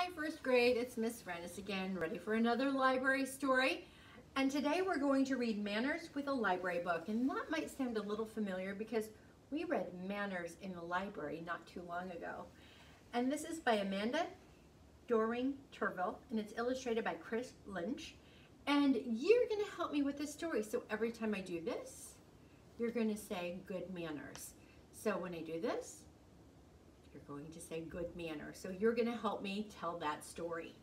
Hi first grade, it's Miss Vranes again, ready for another library story. And today we're going to read Manners with a library book. And that might sound a little familiar because we read Manners in the library not too long ago. And this is by Amanda Doering Tourville and it's illustrated by Chris Lensch. And you're gonna help me with this story. So every time I do this, you're gonna say good manners. So when I do this, you're going to say good manner. So you're going to help me tell that story.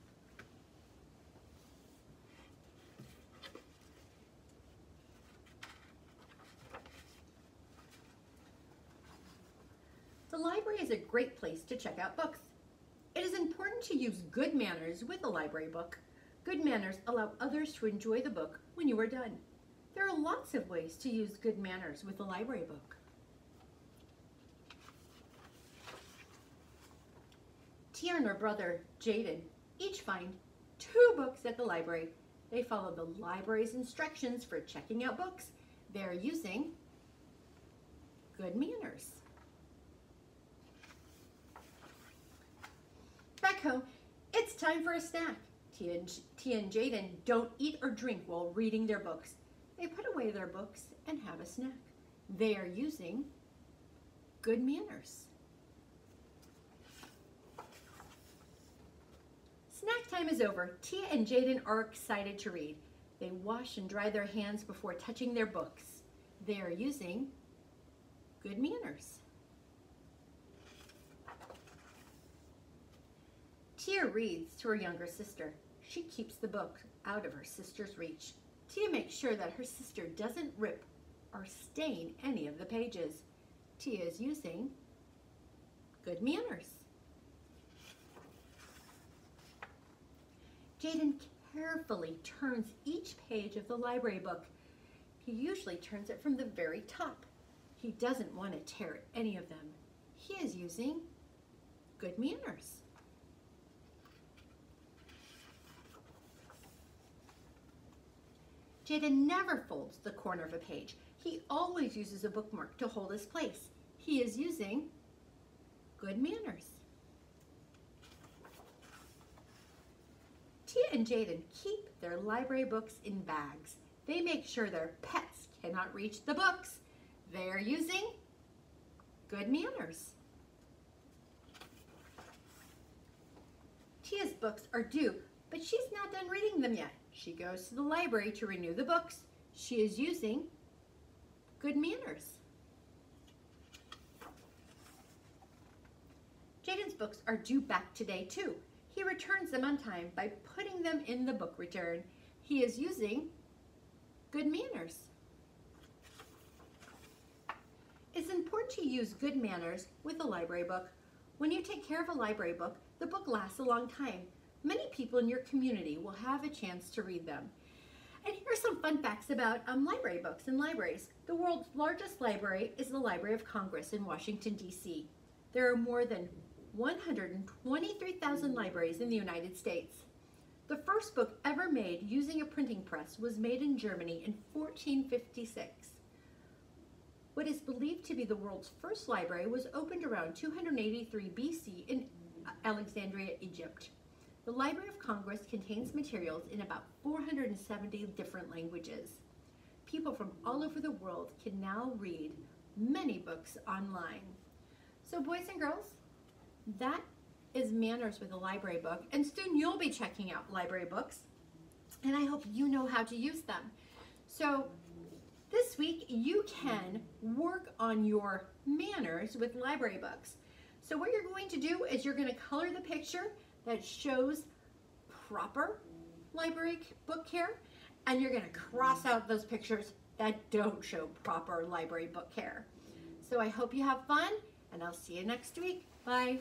The library is a great place to check out books. It is important to use good manners with a library book. Good manners allow others to enjoy the book when you are done. There are lots of ways to use good manners with a library book. Tia and her brother, Jaden, each find two books at the library. They follow the library's instructions for checking out books. They're using good manners. Back home, it's time for a snack. Tia and, Tia and Jaden don't eat or drink while reading their books. They put away their books and have a snack. They are using good manners. Snack time is over. Tia and Jaden are excited to read. They wash and dry their hands before touching their books. They are using good manners. Tia reads to her younger sister. She keeps the book out of her sister's reach. Tia makes sure that her sister doesn't rip or stain any of the pages. Tia is using good manners. Jaden carefully turns each page of the library book. He usually turns it from the very top. He doesn't want to tear any of them. He is using good manners. Jaden never folds the corner of a page. He always uses a bookmark to hold his place. He is using good manners. Tia and Jaden keep their library books in bags. They make sure their pets cannot reach the books. They are using good manners. Tia's books are due, but she's not done reading them yet. She goes to the library to renew the books. She is using good manners. Jaden's books are due back today too. He returns them on time by putting them in the book return. He is using good manners. It's important to use good manners with a library book. When you take care of a library book, the book lasts a long time. Many people in your community will have a chance to read them. And here are some fun facts about um, library books and libraries. The world's largest library is the Library of Congress in Washington, D.C. There are more than 123,000 libraries in the United States. The first book ever made using a printing press was made in Germany in 1456. What is believed to be the world's first library was opened around 283 BC in Alexandria, Egypt. The Library of Congress contains materials in about 470 different languages. People from all over the world can now read many books online. So boys and girls, that is Manners with a Library Book. And soon you'll be checking out library books. And I hope you know how to use them. So this week you can work on your manners with library books. So what you're going to do is you're going to color the picture that shows proper library book care and you're going to cross out those pictures that don't show proper library book care. So I hope you have fun and I'll see you next week. Bye.